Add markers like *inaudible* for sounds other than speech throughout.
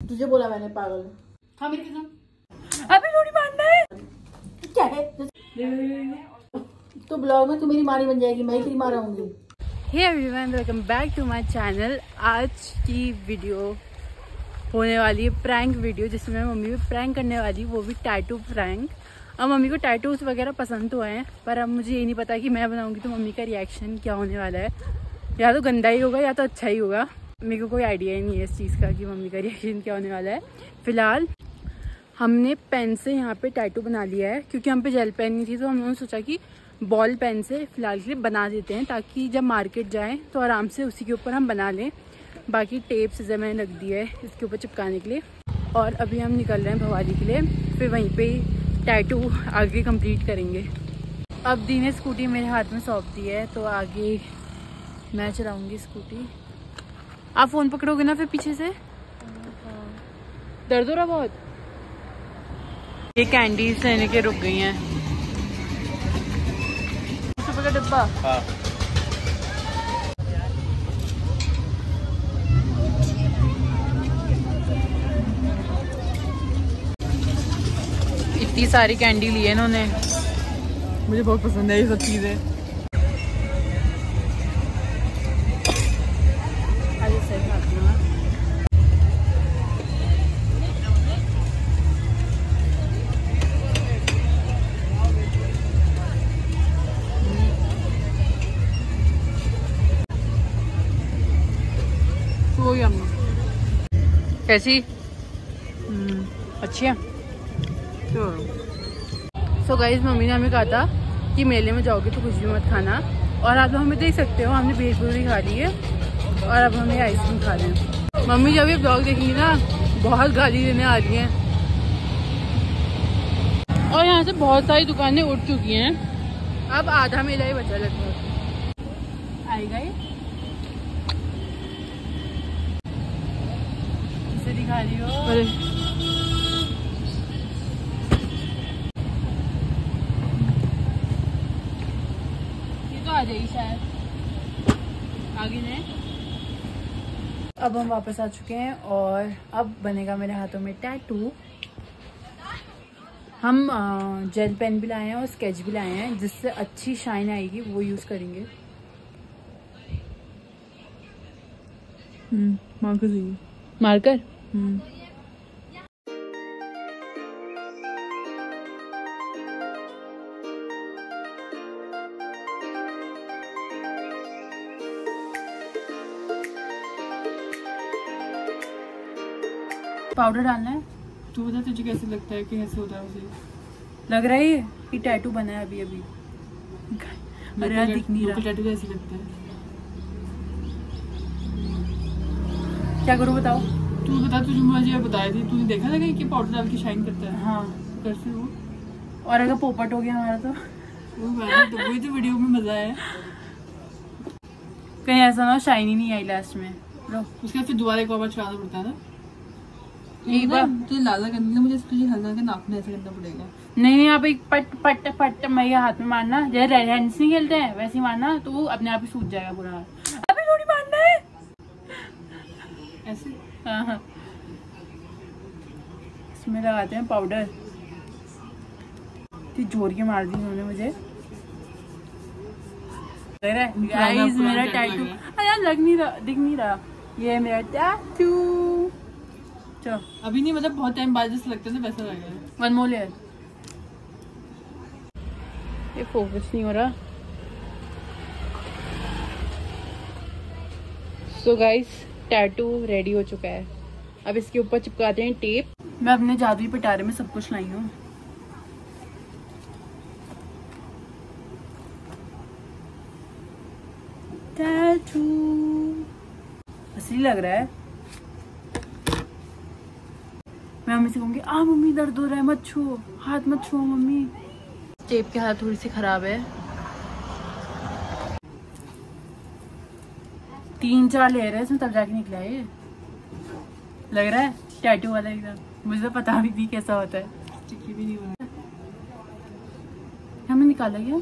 तुझे बोला मैंने पागल। हाँ मेरी कसम अभी थोड़ी मारना है। क्या है? तो ब्लॉग में तू मेरी मारी बन जाएगी मैं ही तेरी माँ रहूँगी hey everyone welcome back to my channel आज की वीडियो होने वाली है प्रैंक वीडियो जिसमें मम्मी भी प्रैंक करने वाली वो भी टैटू प्रैंक अब मम्मी को टैटूज वगैरह पसंद तो हैं पर अब मुझे ये नहीं पता कि मैं बनाऊँगी तो मम्मी का रिएक्शन क्या होने वाला है। या तो गंदा ही होगा या तो अच्छा ही होगा। मेरे को कोई आइडिया ही नहीं है इस चीज़ का कि मम्मी का रिएक्शन क्या होने वाला है। फ़िलहाल, हमने पेन से यहाँ पे टैटू बना लिया है, क्योंकि हम पे जेल पेन नहीं थी तो हम लोगों सोचा कि बॉल पेन से फ़िलहाल के लिए बना देते हैं, ताकि जब मार्केट जाएँ तो आराम से उसी के ऊपर हम बना लें। बाकी टेप से मैंने रख दिया है इसके ऊपर चिपकाने के लिए। और अभी हम निकल रहे हैं भवाली के लिए, फिर वहीं पे टैटू आगे कंप्लीट करेंगे। अब दी स्कूटी मेरे हाथ में सौंप दी है तो आगे मैं चलाऊँगी स्कूटी आप फ़ोन पकड़ोगे ना फिर पीछे से? दर्द हो रहा बहुत। ये कैंडीज लेने के रुक गई हैं। सौ का डिब्बा? इतनी सारी कैंडी ली है इन्होंने। मुझे बहुत पसंद है ये सब चीज़ें। So yummy. कैसी? हम्म, अच्छी है। सो गाइज़ मम्मी ने हमें कहा था कि मेले में जाओगे तो कुछ भी मत खाना। और आप लोग हमें देख सकते हो हमने भेजपूरी खा ली है। और अब हमें आइसक्रीम खा रहे हैं। मम्मी जब ये ब्लॉग देखेंगी ना बहुत गाली देने आ रही हैं। और यहाँ से बहुत सारी दुकानें उठ चुकी हैं। अब आधा मेला ही बचा लगभग। आएगा ये इसे दिखा रही हो शायद आगे अब हम वापस आ चुके हैं और अब बनेगा मेरे हाथों में टैटू हम जेल पेन भी लाए हैं और स्केच भी लाए हैं, जिससे अच्छी शाइन आएगी, वो यूज़ करेंगे। मार्कर मार्कर पाउडर डालना है? तू बता तुझे कैसे लगता है कि कैसे होता है उसे? लग रहा है ये कि टैटू बना है अभी अभी। अरे दिख नहीं रहा। टैटू कैसे लगता है? क्या करूँ बताओ? तू बता तुझे मुझे बताया थी तूने देखा था कि पाउडर डाल के शाइन करता है? हाँ। कैसे वो और अगर पोपट हो गया हमारा तो। वो तो वही तो वीडियो में मज़ा है कहीं ऐसा ना शाइनी नहीं आई लास्ट में। उसके बाद फिर दोबारा एक बार चढ़ाना पड़ता है एक बार तुझे लाला करने के मुझे तुझे हल्का के नापना ऐसे करना पड़ेगा। नहीं नहीं आप एक पट पट पट मैं हाथ में मारना। जैसे रेड हैंड्स नहीं खेलते हैं वैसे ही मारना तो वो अपने आप ही सूझ जाएगा पूरा। हाथ अभी थोड़ी मारना है। ऐसे? हाँ हाँ। इसमें लगाते हैं पाउडर इतनी ज़ोर के मार दी उन्होंने मुझे। गाइस मेरा टैटू अरे यार लग नहीं रहा दिख नहीं रहा। ये मेरा टैटू चलो। अभी नहीं मतलब बहुत टाइम बाद जैसे लगता है वैसा लग रहा है। वन मोर लेयर ये फोकस नहीं हो रहा। सो गाइस टैटू रेडी हो चुका है। अब इसके ऊपर चिपकाते हैं टेप मैं अपने जादुई पिटारे में सब कुछ लाई हूँ। टैटू असली लग रहा है। मैं मम्मी से कहूँगी आ मम्मी दर्द हो रहा है मत छू हाथ मत छू मम्मी। टेप के हाथ थोड़ी सी खराब है। तीन चार लेयर है इसमें तब जाके निकला है ये। लग रहा है टैटू वाला एकदम। मुझे तो पता भी नहीं कैसा होता है। टिक्की भी नहीं हुआ। हमने निकाला क्या?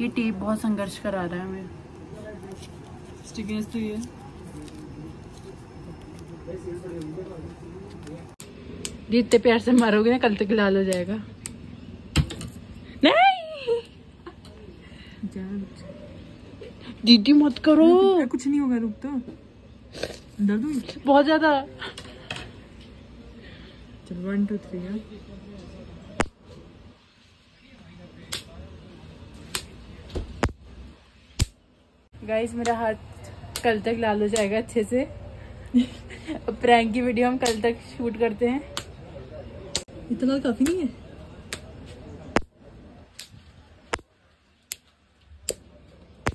ये टेप बहुत संघर्ष करा रहा है हमें। स्टिकीनेस तो ये। जितने प्यार से मारोगे ना कल तक लाल हो जाएगा। नहीं! दीदी मत करो। कुछ नहीं होगा रुक तो। दर्द बहुत ज़्यादा। चल वन टू थ्री हाँ। गाइस मेरा हाथ कल तक लाल हो जाएगा अच्छे से। प्रैंक की वीडियो हम कल तक शूट करते हैं। इतना काफ़ी नहीं है?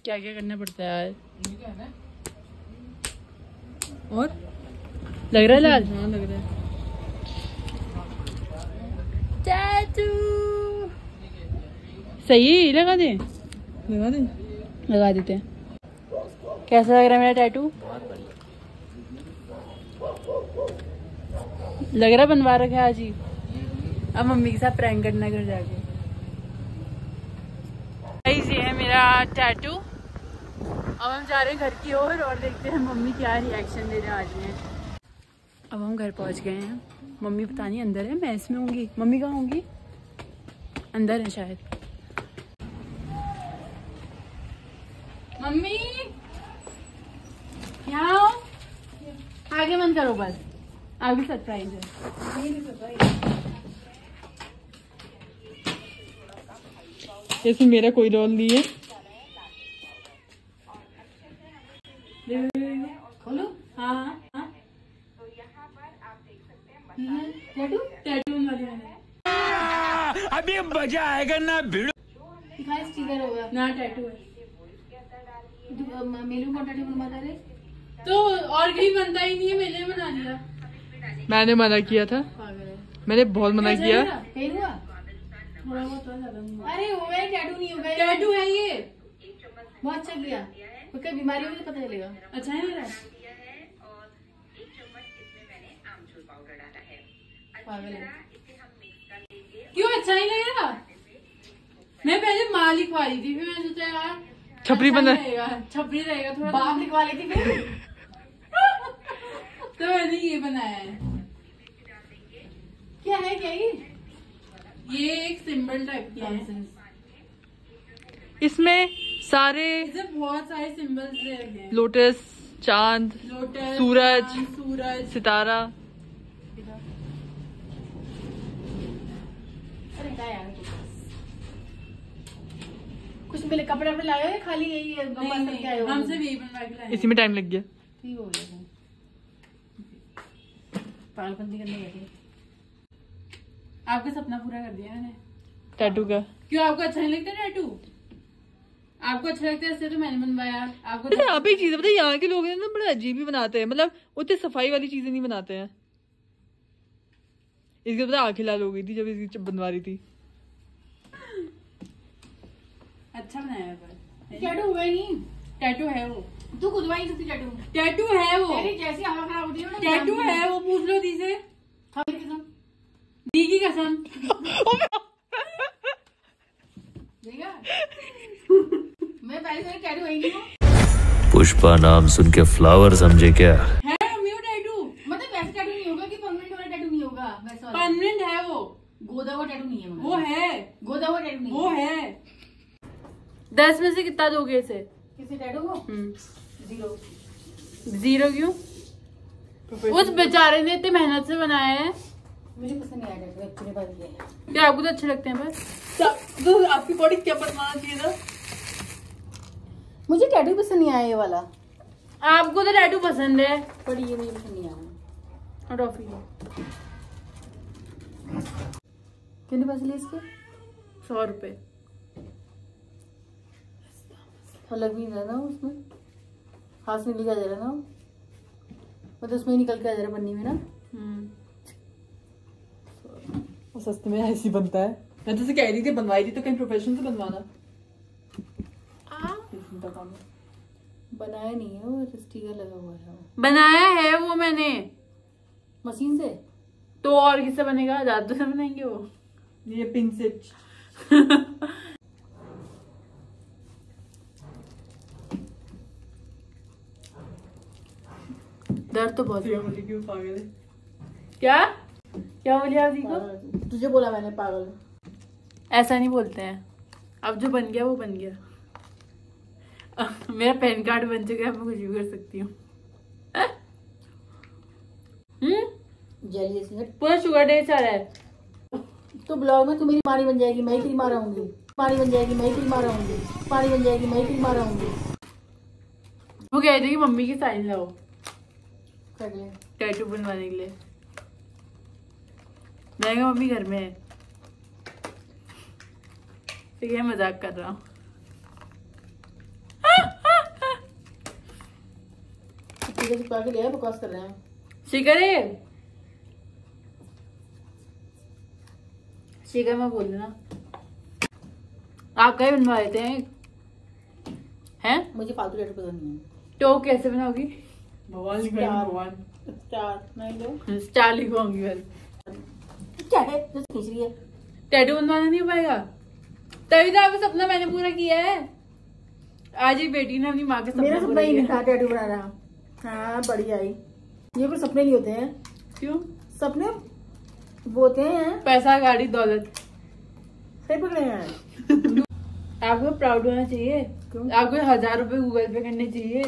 क्या क्या करना पड़ता है यार और? लग रहा है लाल? हाँ लग रहा है। टैटू। सही लगा दे। लगा दे। लगा देते हैं। कैसा लग रहा है मेरा टैटू? लग रहा बनवा रखा है आज ही। अब मम्मी के साथ प्रैंक करना घर जाके। ये है मेरा टैटू। अब हम जा रहे हैं घर की ओर और देखते हैं मम्मी क्या रिएक्शन देने वाली है अब हम घर पहुँच गए हैं। मम्मी पता नहीं अंदर है मैं इसमें होंगी। मम्मी कहाँ होंगी? अंदर है शायद। मम्मी यहाँ आगे मन करो बस। आगे सरप्राइज़ है। इसमें मेरा कोई रोल नहीं है खोलो हाँ हाँ हाँ टैटू टैटू वाली मैंने दिखाए स्टिकर होगा। ना टैटू है। मेलू का टैटू बनवा दे तो और कहीं बनता ही नहीं है मैंने बना लिया। मैंने मना किया था। है। मैंने बहुत मना किया। मेरा? अरे होगा ही टैटू नहीं होगा। ये। टैटू है ये। बहुत अच्छा किया। कोई कोई बीमारी होगी तो पता चलेगा। अच्छा है मेरा? पागल है। क्यों? अच्छा नहीं लग रहा मैं पहले माँ लिखवा रही थी फिर मैंने सोचा यार छपरी अच्छा बना- रहेगा छपरी रहेगा थोड़ा बाप लिखवा लेती फिर। *laughs* तो मैंने ये बनाया है। क्या है क्या ये? ये एक सिंबल टाइप की है। इसमें सारे बहुत सारे सिंबल्स हैं। लोटस चाँद लोटस सूरज। सूरज। सितारा अरे क्या यार कुछ मिले कपड़े वपड़े लाए या खाली यही है हो हम सिर्फ़ यही बनवा के लाए इसी में टाइम लग गया। ठीक हो गया पागलपंती करने लगे आपका सपना पूरा कर दिया मैंने। टैटू का। क्यों आपको अच्छा नहीं लगता टैटू आपको अच्छा लगता है इससे तो मैंने बनवाया। आपको यहाँ पे एक चीज़ है पता है यहाँ के लोग ना बड़ा अजीब ही बनाते हैं। मतलब उतनी सफ़ाई वाली चीज़ें नहीं बनाते हैं। इसके पता आँखें लाल हो गई थी जब इसकी बनवा रही थी। अच्छा बनाया है। पर टैटू हुआ ही नहीं। टैटू है वो। तू खुदवा ही सकती टैटू टैटू है वो। तेरी जैसी हवा खराब होती है टैटू है वो पूछ लो दी से। हाँ, दी की कसम। मैं पहले से टैटू है ही नहीं हूँ। पुष्पा नाम सुन के फ्लावर समझे क्या? है वो टैटू मतलब वैसे टैटू नहीं होगा कि परमानेंट वाला टैटू नहीं होगा? परमानेंट है वो। गोदा हुआ टैटू नहीं है वो है। गोदा हुआ टैटू नहीं वो है। दस में से कितना दोगे इसे? किसी टैटू को? हम्म। ज़ीरो। ज़ीरो क्यों? उस बेचारे ने इतनी मेहनत से बनाया है। मुझे पसंद नहीं आया एक्चुअली बात ये है। क्या आपको तो अच्छे लगते हैं बस? तो आपकी बॉडी क्या बनवाना चाहिए था मुझे टैटू पसंद नहीं आया ये वाला। आपको तो टैटू पसंद है। पर ये मुझे पसंद नहीं आया। और टॉफी कितने पैसे लिए इसके? सौ रुपए अलग भी नहीं रहा ना उसमें। हाथ से निकल जा रहा ना वो। मतलब उसमें निकल के आ जा रहा पन्नी में ना। हम्म। वो सस्ते में ऐसी बनता है। मैं तो कह रही थी बनवाई थी तो कहीं प्रोफेशनल से बनवाना। तो है। बनाया नहीं है वो स्टिकर लगा हुआ है बनाया है वो मैंने। मशीन से? तो और किससे बनेगा? जादू से बनाएँगे वो। ये पिंक से *laughs* दर्द तो बहुत है। क्यों पागल है? क्या? क्या बोलिए आप जी को तुझे बोला मैंने पागल। ऐसा नहीं बोलते हैं। अब जो बन गया वो बन गया। मेरा पैन कार्ड बन चुका है मैं कुछ भी कर सकती हूँ। हम्म? पूरा शुगर टेस्ट आ रहा है। तो ब्लॉग में तू मेरी मारी बन जाएगी मैं ही तेरी माँ रहूँगी पानी बन जाएगी मैं ही तेरी माँ रहूँगी पानी बन जाएगी मैं ही तेरी माँ रहूँगी वो कह रही कि मम्मी की साइन लाओ। टैटू बनवाने के लिए। मैं कहा मम्मी घर में। है ठीक है मज़ाक कर रहा हूँ। चिपका के लिया बकवास कर रहे हैं। शिकर शिकर मैं बोल देना आप कहीं बनवा देते हैं? हैं मुझे फालतू टैटू पसंद नहीं है। तो कैसे बनाओगी? भगवान भगवान। स्टार नहीं लो। स्टार लिखवाऊँगी फिर। क्या है? जो खींच रही है। टैटू बनवाना नहीं हो पाएगा? तभी तो आपका सपना मैंने पूरा किया है। आज एक बेटी ने अपनी माँ के मेरा सपना सपना ही नहीं था टैटू बनाना। हाँ बढ़िया आई ये कोई सपने नहीं होते हैं। क्यों? सपने वो होते हैं। पैसा गाड़ी दौलत। सही पकड़े हैं। *laughs* आपको प्राउड होना चाहिए। क्यों? आपको हज़ार रुपए गूगल पे करने चाहिए।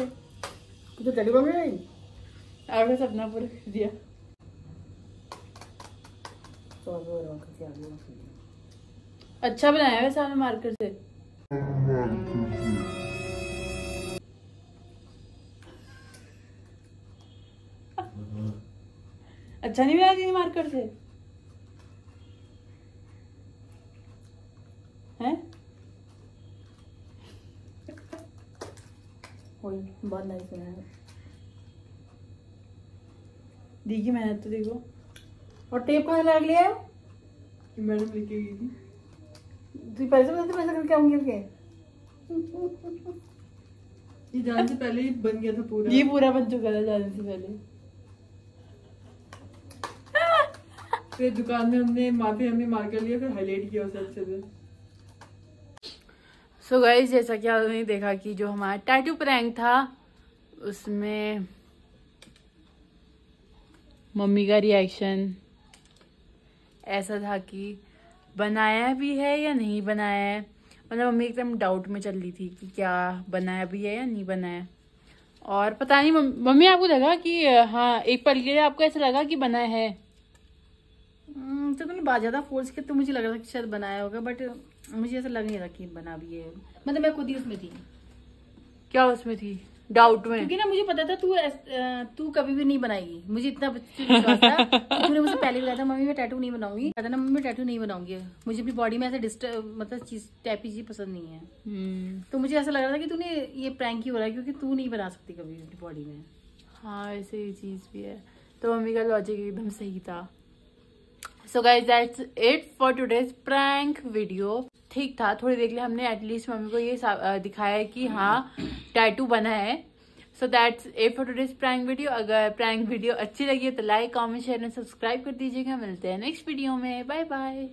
तो टैटू बन रही आपका सपना पूरा कर दिया। अच्छा बनाया है सामने मार्कर से। अच्छा नहीं बनाया दीदी मार्कर से? हैं? वही बहुत नाइस बनाया है दी की मेहनत तो देखो। और टेप कहाँ लगा लिया है? मैडम लेके गई थी। तू पैसे पैसे पैसे करके आऊँगी के ये जाने से पहले ही बन गया था पूरा। ये पूरा बन चुका था जाने से पहले। फिर दुकान में हमने माथे हमने मार कर लिया फिर हाईलाइट किया उसे अच्छे से। सो गाइज़ जैसा कि आपने देखा कि जो हमारा टैटू प्रैंक था उसमें मम्मी का रिएक्शन ऐसा था कि बनाया भी है या नहीं बनाया है? मतलब मम्मी एकदम डाउट में चल रही थी कि क्या बनाया भी है या नहीं बनाया और पता नहीं मम्मी आपको लगा कि हाँ एक पल के लिए आपको ऐसा लगा कि बनाया है? हम्म, तो तूने बात ज़्यादा फोर्स किया तो मुझे लग रहा था कि शायद बनाया होगा बट मुझे ऐसा लग नहीं रहा कि बना भी है। मतलब मैं खुद ही उसमें थी। क्या उसमें थी? डाउट में? क्योंकि ना मुझे पता था तू तू कभी भी नहीं बनाएगी। मुझे इतना था तूने मुझे पहले भी कहा था मम्मी मैं टैटू नहीं बनाऊँगी। कहता ना मम्मी मैं टैटू नहीं बनाऊँगी। मुझे अपनी बॉडी में ऐसे डिस्टर्ब मतलब चीज़ टाइप की चीज़ पसंद नहीं है। हम्म। तो मुझे ऐसा लग रहा था कि तूने ये प्रैंक ही हो रहा है क्योंकि तू नहीं बना सकती कभी अपनी बॉडी में। हाँ ऐसे ही चीज़ भी है। तो मम्मी का लॉजिक एकदम सही था। So guys that's it for today's prank video ठीक था, थोड़ी देर के लिए हमने एटलीस्ट मम्मी को ये दिखाया है कि हाँ टैटू बना है। So that's a for today's prank video अगर प्रैंक वीडियो अच्छी लगी है तो like comment share and subscribe कर दीजिएगा। मिलते हैं नेक्स्ट वीडियो में। Bye bye